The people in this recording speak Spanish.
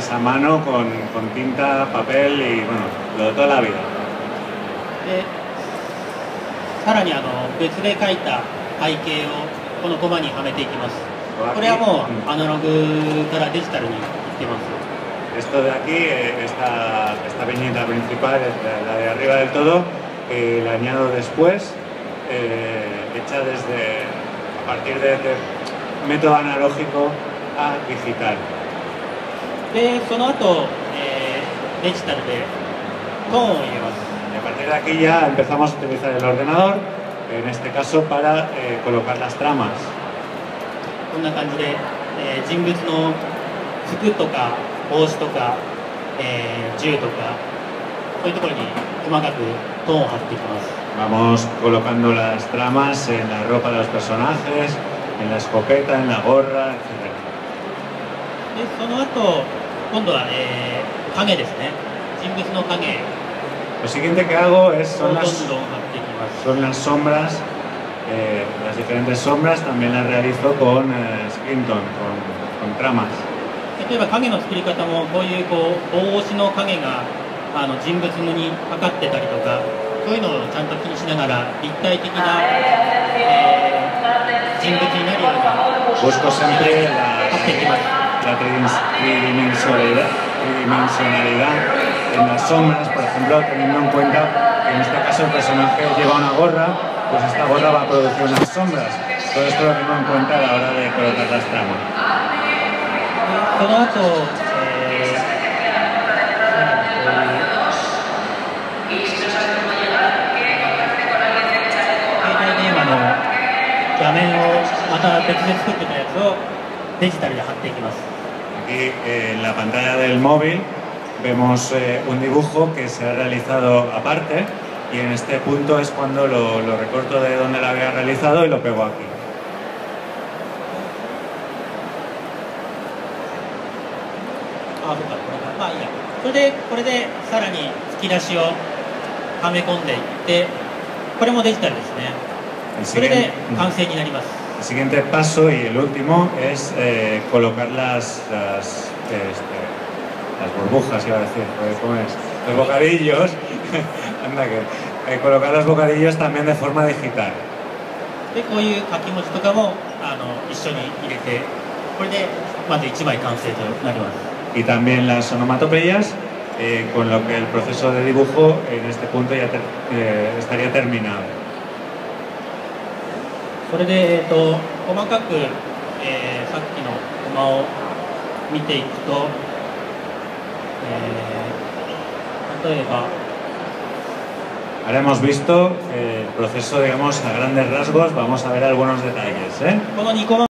es a mano con, con tinta, papel y bueno, lo de toda la vida. でさらにあの別で描いた背景をこのコマにはめていきますこれはもうアナログからデジタルにいってます Esto de aquí, eh, esta, esta viñeta principal, es la, la de arriba del todo, eh, la añado después, eh, hecha desde, a partir de, de método analógico a digital. でその後、えーデジタルでトーンを入れます Y a partir de aquí ya empezamos a utilizar el ordenador, en este caso para eh, colocar las tramas. こんな感じで、えー人物の服とか帽子とか、えー銃とかそういうところに細かくトーンを貼っていきます Vamos colocando las tramas en la ropa de los personajes, en la escopeta, en la gorra, etc. でその後今度は、えー影ですね人物の影 Lo siguiente que hago es, son las son las sombras, eh, las diferentes sombras también las realizo con eh, Skrinton, con, con tramas. 例えば影の作り方もこういうこう帽子の影があの人物にかかってたりとかそういうのをちゃんと気にしながら立体的な、えー人物になるように Busco siempre la, 貼っていきます la tridis- tridimensionalidad, tridimensionalidad en las sombras, por ejemplo, teniendo en cuenta que en este caso el personaje lleva una gorra, pues esta gorra va a producir unas sombras. Todo esto lo tengo en cuenta a la hora de colocar las tramas. その後、えー携帯電話の画面をまた別で作ってたやつを デジタルで貼っていきます Aquí eh, en la pantalla del móvil vemos eh, un dibujo que se ha realizado aparte y en este punto es cuando lo, lo recorto de donde lo había realizado y lo pego aquí. あそうかこれかまあいいやそれでこれでさらに突き出しをはめ込んでいってこれもデジタルですね El それで siguiente, 完成になります el siguiente paso y el último es eh, colocar las, las, este, las burbujas, iba a decir, joder, ¿cómo es? Los bocadillos, anda que, eh, colocar los bocadillos también de forma digital. でこういう書き文字とかもあの一緒に入れてこれでまず1枚完成となります y también las onomatopeyas, eh, con lo que el proceso de dibujo en este punto ya ter- eh, estaría terminado. それで、えー、と細かく、えーさっきのコマを見ていくと、えー例えば Ahora hemos visto eh, el proceso, digamos, a grandes rasgos, vamos a ver algunos detalles. ¿eh? この2コマ